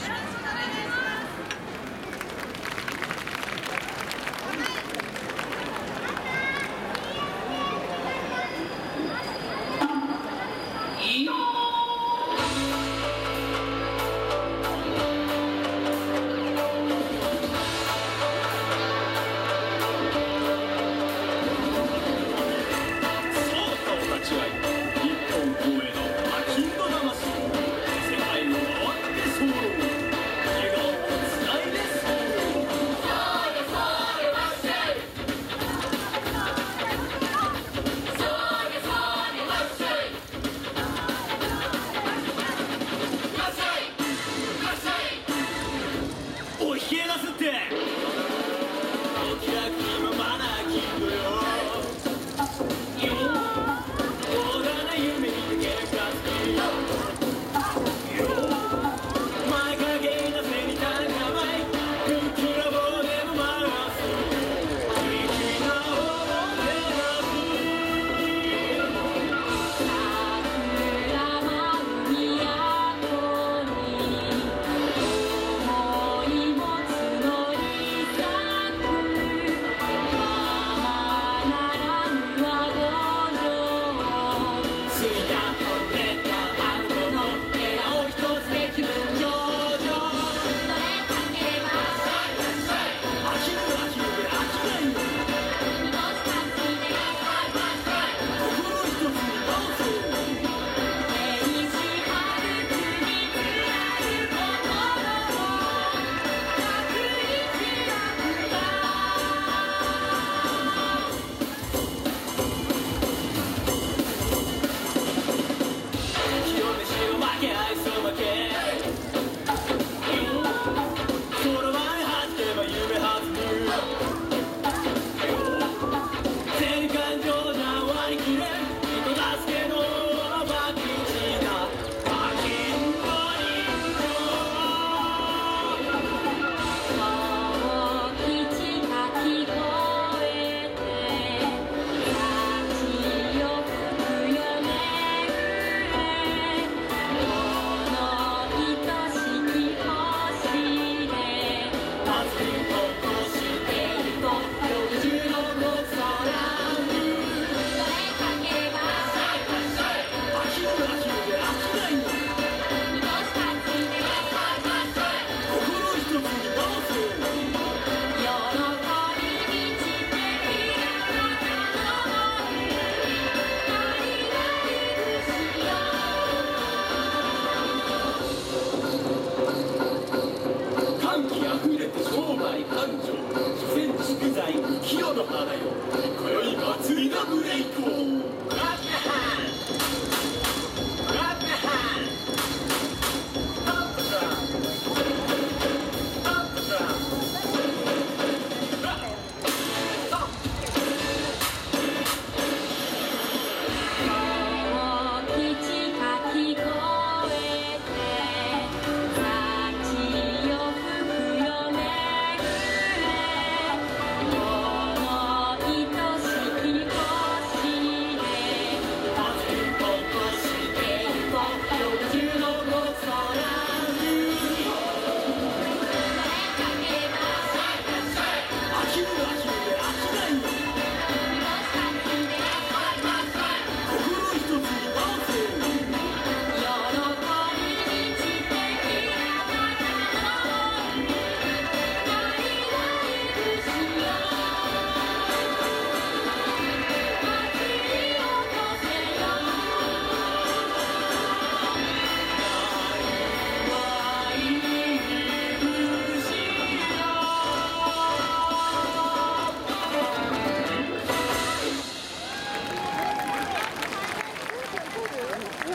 Yeah. 繁盛不蓄財清の花よ今宵祭りがブレイク